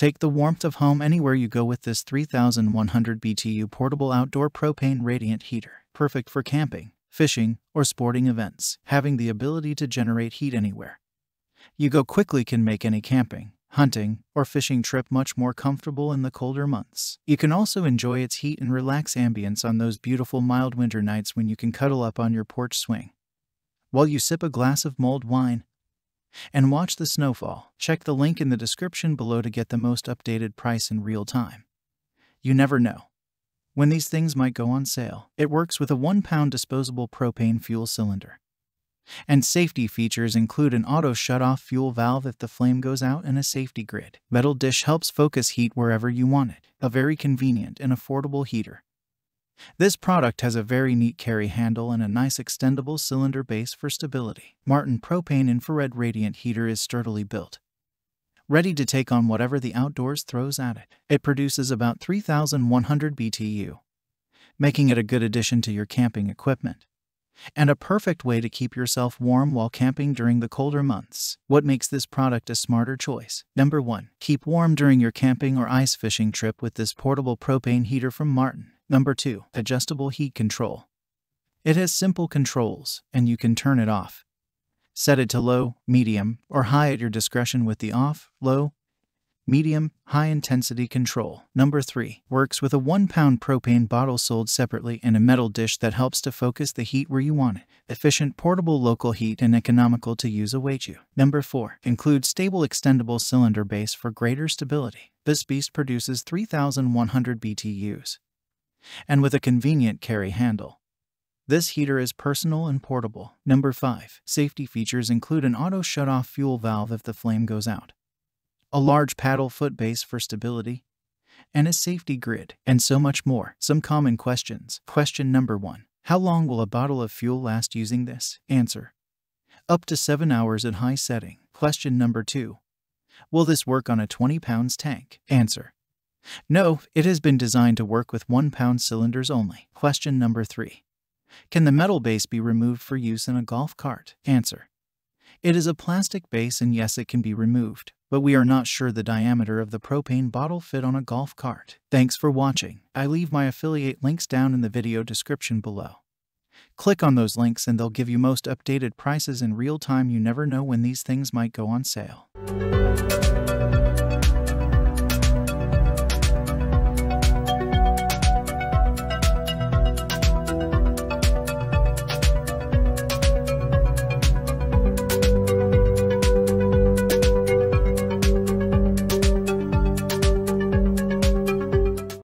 Take the warmth of home anywhere you go with this 3100 BTU portable outdoor propane radiant heater. Perfect for camping, fishing, or sporting events, having the ability to generate heat anywhere. You go quickly can make any camping, hunting, or fishing trip much more comfortable in the colder months. You can also enjoy its heat and relax ambience on those beautiful mild winter nights when you can cuddle up on your porch swing. While you sip a glass of mulled wine and watch the snowfall, check the link in the description below to get the most updated price in real time. You never know when these things might go on sale. It works with a 1 pound disposable propane fuel cylinder. And safety features include an auto shut-off fuel valve if the flame goes out and a safety grid. Metal dish helps focus heat wherever you want it. A very convenient and affordable heater. This product has a very neat carry handle and a nice extendable cylinder base for stability. Martin Propane Infrared Radiant Heater is sturdily built. Ready to take on whatever the outdoors throws at it. It produces about 3,100 BTU, making it a good addition to your camping equipment and a perfect way to keep yourself warm while camping during the colder months. What makes this product a smarter choice? Number 1. Keep warm during your camping or ice fishing trip with this portable propane heater from Martin. Number 2. Adjustable heat control. It has simple controls, and you can turn it off. Set it to low, medium, or high at your discretion with the off, low, medium, high intensity control. Number 3. Works with a 1 pound propane bottle sold separately in a metal dish that helps to focus the heat where you want it. Efficient portable local heat and economical to use await you. Number 4. Includes stable extendable cylinder base for greater stability. This beast produces 3,100 BTUs. And with a convenient carry handle. This heater is personal and portable. Number 5. Safety features include an auto shut-off fuel valve if the flame goes out a large paddle foot base for stability, and a safety grid, and so much more. Some common questions. Question number one How long will a bottle of fuel last using this? Answer Up to 7 hours at high setting. Question number two Will this work on a 20 pounds tank? Answer No, it has been designed to work with 1 pound cylinders only. Question number three Can the metal base be removed for use in a golf cart? Answer It is a plastic base and yes, it can be removed but we are not sure the diameter of the propane bottle fit on a golf cart. Thanks for watching. I leave my affiliate links down in the video description below. Click on those links and they'll give you most updated prices in real time. You never know when these things might go on sale.